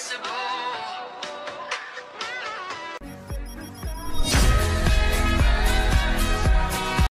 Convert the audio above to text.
impossible.